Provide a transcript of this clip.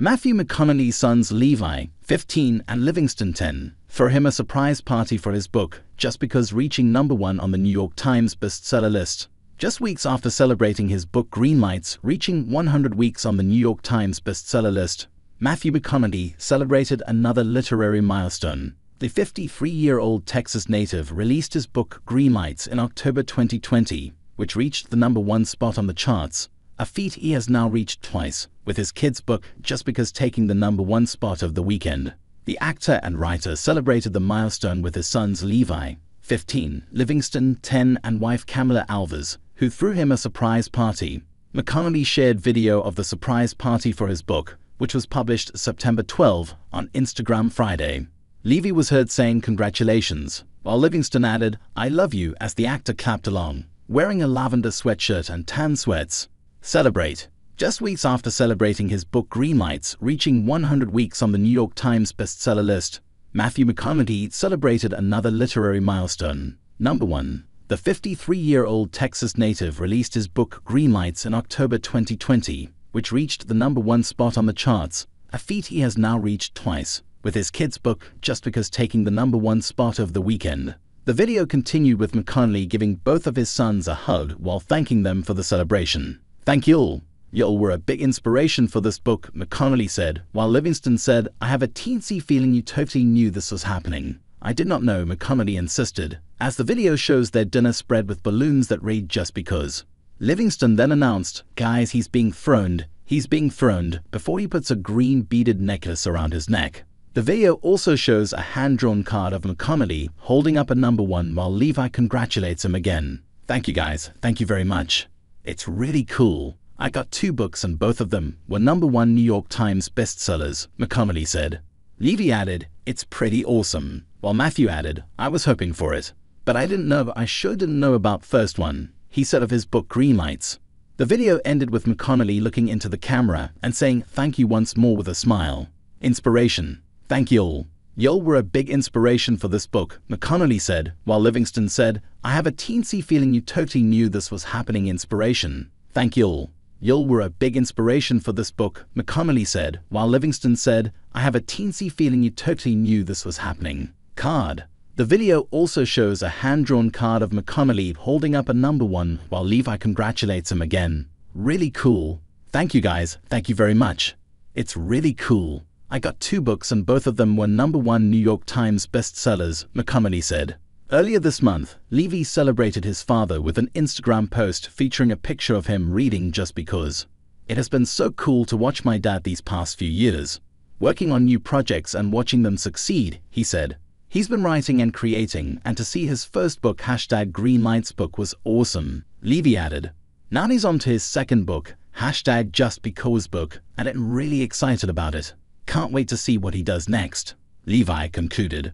Matthew McConaughey's sons Levi, 15, and Livingston, 10, for him a surprise party for his book just because reaching number one on the New York Times bestseller list. Just weeks after celebrating his book Green Lights reaching 100 weeks on the New York Times bestseller list, Matthew McConaughey celebrated another literary milestone. The 53-year-old Texas native released his book Green Lights in October 2020, which reached the number one spot on the charts a feat he has now reached twice, with his kids' book just because taking the number one spot of the weekend. The actor and writer celebrated the milestone with his sons Levi, 15, Livingston, 10, and wife Camila Alves, who threw him a surprise party. McConaughey shared video of the surprise party for his book, which was published September 12 on Instagram Friday. Levi was heard saying congratulations, while Livingston added, I love you as the actor clapped along, wearing a lavender sweatshirt and tan sweats. Celebrate. Just weeks after celebrating his book Green Lights reaching 100 weeks on the New York Times bestseller list, Matthew McConaughey celebrated another literary milestone. Number 1. The 53-year-old Texas native released his book Green Lights in October 2020, which reached the number one spot on the charts, a feat he has now reached twice, with his kids' book just because taking the number one spot of the weekend. The video continued with McConaughey giving both of his sons a hug while thanking them for the celebration. Thank you all. Y'all were a big inspiration for this book, McConaughey said, while Livingston said, I have a teensy feeling you totally knew this was happening. I did not know, McConaughey insisted, as the video shows their dinner spread with balloons that read just because. Livingston then announced, guys, he's being throned, he's being throned, before he puts a green beaded necklace around his neck. The video also shows a hand-drawn card of McConaughey holding up a number one while Levi congratulates him again. Thank you guys, thank you very much. It's really cool. I got two books and both of them were number one New York Times bestsellers, McConaughey said. Levi added, it's pretty awesome, while Matthew added, I was hoping for it. But I didn't know, I sure didn't know about first one, he said of his book Green Lights. The video ended with McConaughey looking into the camera and saying thank you once more with a smile. Inspiration. Thank you all. Y'all were a big inspiration for this book, McConaughey said, while Livingston said, I have a teensy feeling you totally knew this was happening inspiration. Thank y'all. Y'all were a big inspiration for this book, McConaughey said, while Livingston said, I have a teensy feeling you totally knew this was happening. Card. The video also shows a hand-drawn card of McConaughey holding up a number one while Levi congratulates him again. Really cool. Thank you guys, thank you very much. It's really cool. I got two books and both of them were number one New York Times bestsellers, McConaughey said. Earlier this month, Levi celebrated his father with an Instagram post featuring a picture of him reading Just Because. It has been so cool to watch my dad these past few years. Working on new projects and watching them succeed, he said. He's been writing and creating, and to see his first book, hashtag Green Lights book, was awesome. Levi added. Now he's on to his second book, hashtag Just Because book, and I'm really excited about it. Can't wait to see what he does next. Levi concluded.